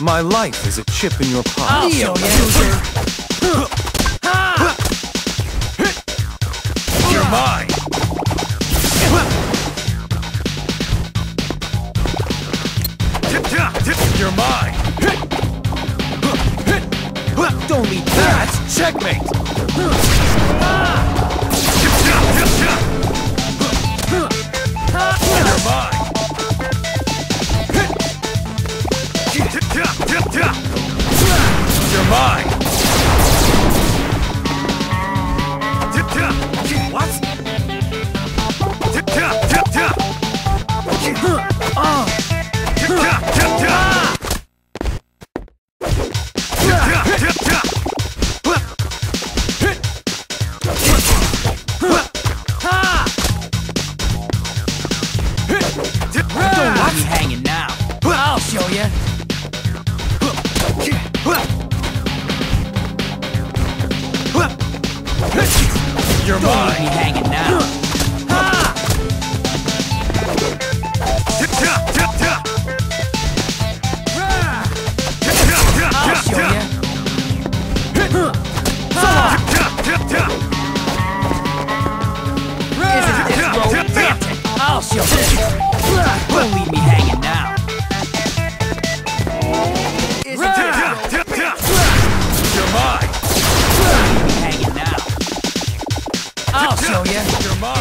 My life is a chip in your pie. Oh, I'll you. You're mine. You're mine. Don't leave that. Checkmate. You're mine. Don't me hanging. I'll show you. Don't leave me mine. hanging now.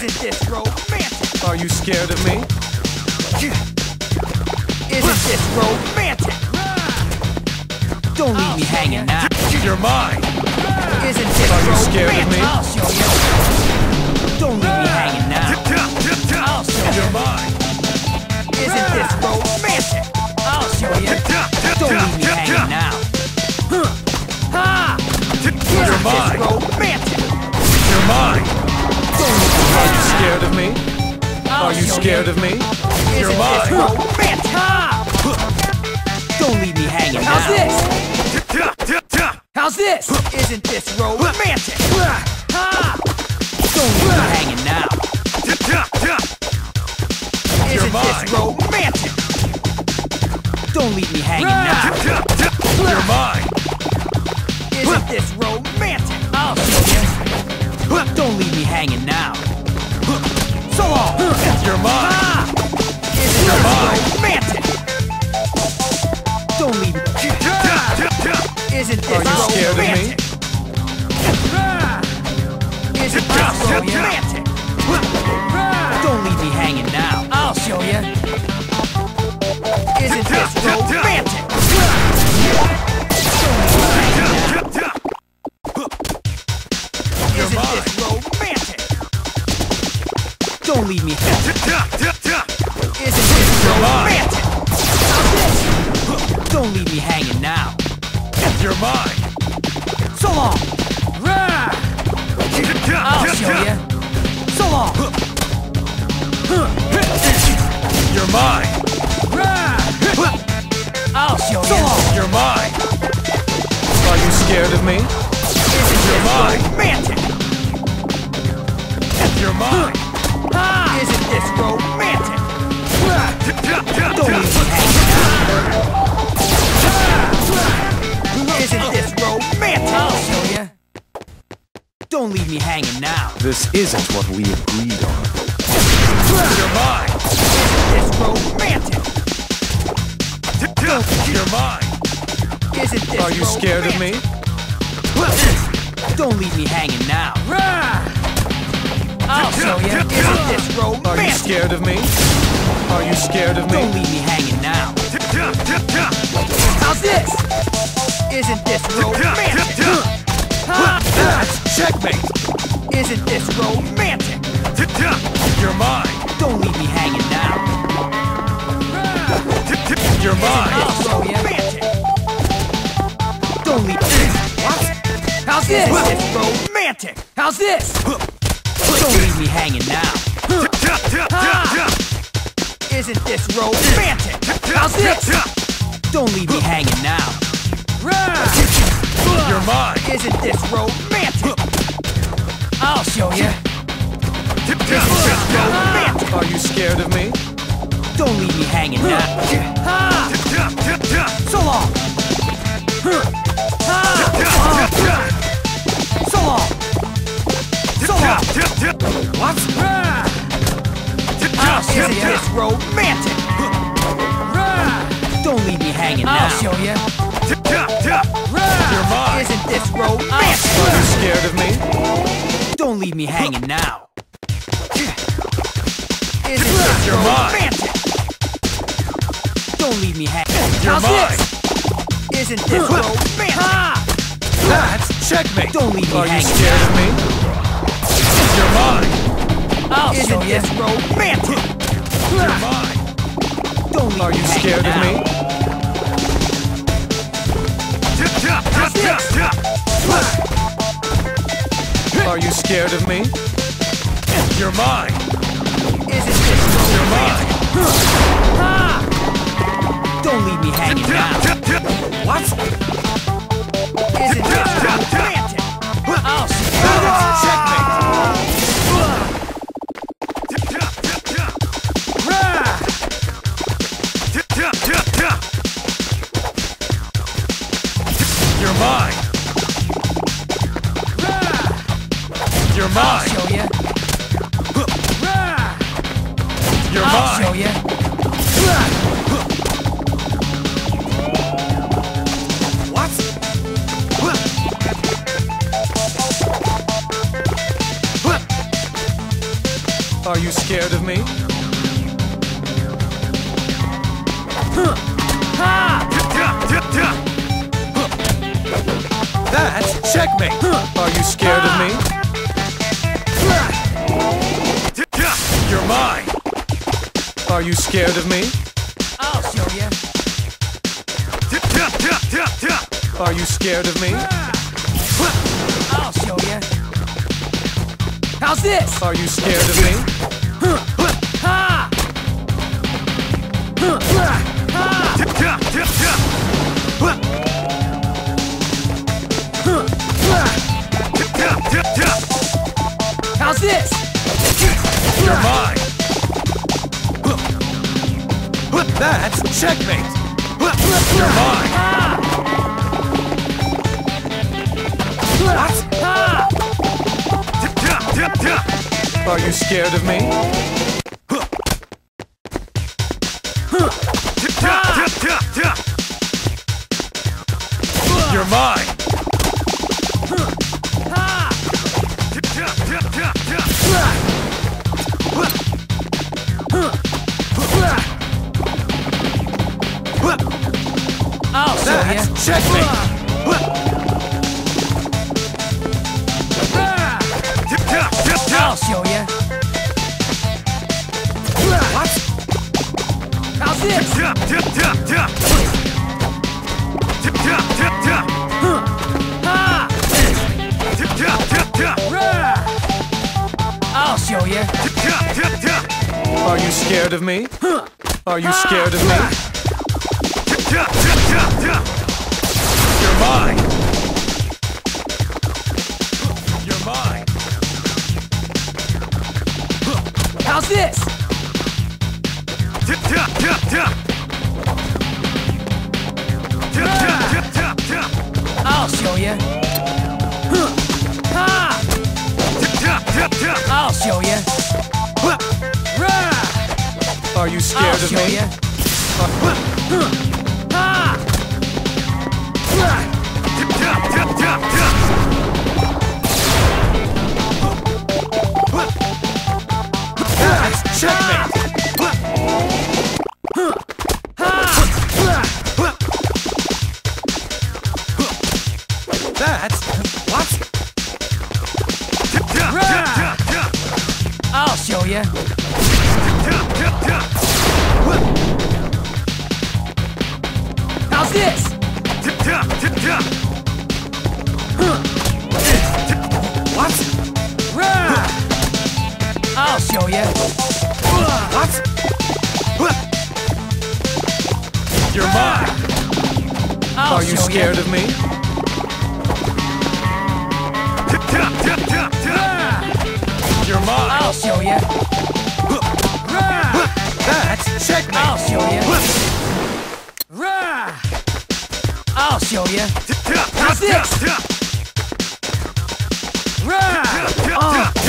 Isn't this romantic? Are you scared of me? Isn't this romantic? Don't leave me hanging now. You're mine. Isn't this Are you romantic? scared of me? I'll show you. Don't leave me hanging now. I'll show You're mine. Isn't this romantic? I'll show you. Don't leave me hanging now. Of me? Oh, Are you scared of me? Isn't You're this mine. romantic? Don't leave me hanging How's now. this? How's this? Isn't this romantic? Don't leave me hanging now. Isn't this romantic? Don't leave me hanging now. You're mine. Isn't this romantic? I'll show you. Don't leave me hanging now. So long. You're mine. Ah! Isn't You're this mine. romantic? Don't leave me. Isn't this Are you scared of me? Isn't this romantic? Don't leave me hanging now. I'll show you. Isn't this romantic? You're mine. romantic? This? Don't leave me hanging now. You're mine. So long. I'll show you. So long. You're mine. I'll show you. You're mine. Are you scared of me? Isn't You're this mine. romantic? You're mine. Isn't this romantic? Isn't this romantic? I'll show you. Don't leave me hanging now. This isn't what we agreed on. You're mine. Isn't this romantic? You're mine. Isn't this Are you scared of me? Don't leave me hanging now. I'll show you. Isn't this Are you scared of me? Are you scared of Don't leave me hanging now. How's this? Isn't this romantic? Ha! That's checkmate. Isn't this romantic? You're mine. Don't leave me hanging now. You're mine. I'll show you. Don't leave What? How's this? This romantic? How's this? Don't leave me hanging now. Isn't this romantic? How's this? Don't leave me hanging now. You're mine. Isn't this romantic? I'll show you. Romantic? Are you scared of me? Don't leave me hanging now. So long. Romantic? Don't leave me hanging now. I'll show you. You're mine. Isn't this romantic? Are you scared of me? Don't leave me hanging now. Isn't this You're mine. romantic? Don't leave me hanging. You're How's mine. this? Isn't this romantic? That's checkmate. Don't leave me Are you hanging scared of me? You're mine. I'll show Isn't you. this romantic? You're mine. Don't Are you scared of me? Are you scared of me? You're mine. Isn't this You're romantic? mine. Don't leave me hanging now. What? Isn't this me? That's checkmate. Are you scared of me? You're mine. Are you scared of me? I'll show you. Are you scared of me? I'll show you. How's this? Are you scared of me? How's this? You're mine. That's checkmate. You're mine. Ha! Are you scared of me? You're mine. Oh, I'll. That's checkmate. Show you. What? How's this? I'll show you. Are you scared of me? Are you scared of me? You're mine. This? I'll show you. I'll show you. Are you I'll scared of show me? you. That's what? I'll show you. How's this? What? I'll show. What? You're mine. I'll Are you scared of me? You're mine. I'll show you. That's checkmate. I'll show you. I'll show you. This? Rah! Oh,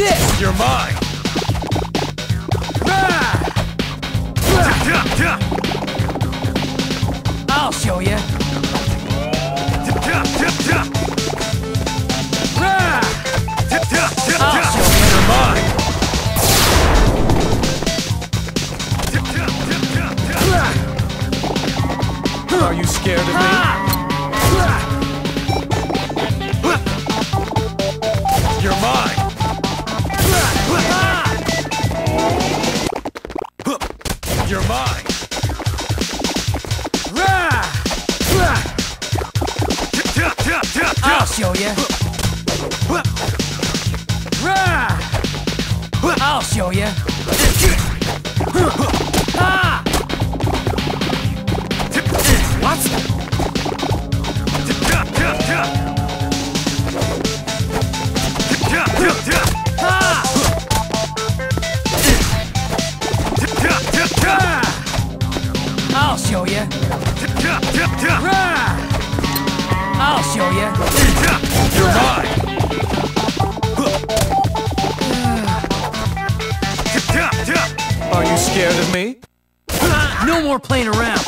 this? you're mine! I'll show you. I'll show you. You're mine! Are you scared of me? You're mine! I'll show you. I'll show. Ah! Ah! More playing around.